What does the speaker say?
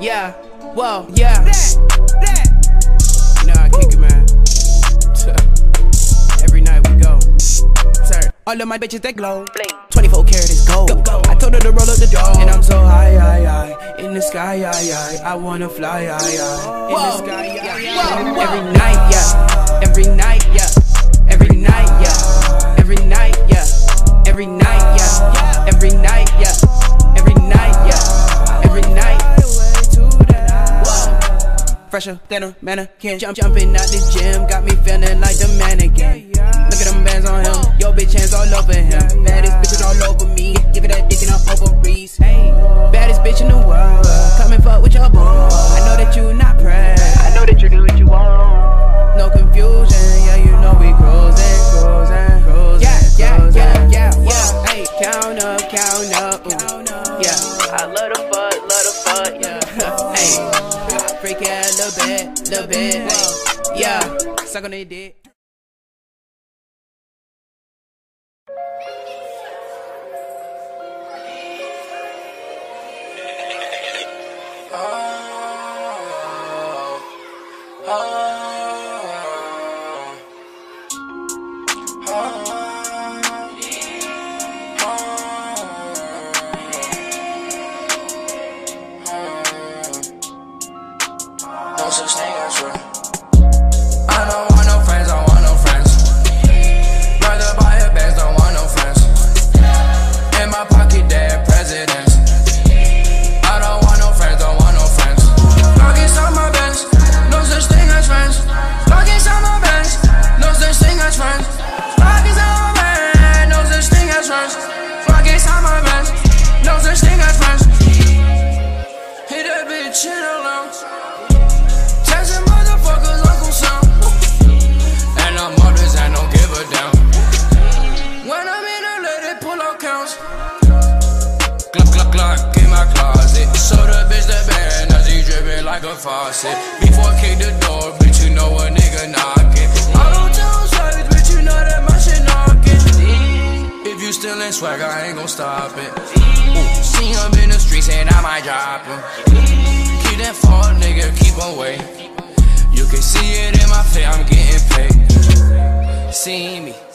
Yeah, whoa, yeah. You know I kick it, man. Every night we go. Sir, all of my bitches they glow. 24 karat is gold. I told her to roll up the dough. And I'm so high, high, high. In the sky, high, high. I wanna fly, high, high. In the sky, high, high. Every night, yeah. Every night, yeah. Every night, yeah. Every night, yeah. Every night, yeah. Fresher than mannequin. Jump, jumping out the gym, got me it a little bit, little bit, hey. yeah. Suck on it, dick. No such thing as real. nigga faucet. Before I kick the door, bitch, you know a nigga knocking. I don't tell stories, bitch, you know that my shit knocking. If you still in swag, I ain't gon' stop it. Ooh, see him in the streets and I might drop him. Keep that fall, nigga, keep waiting. You can see it in my face, I'm getting paid. See me.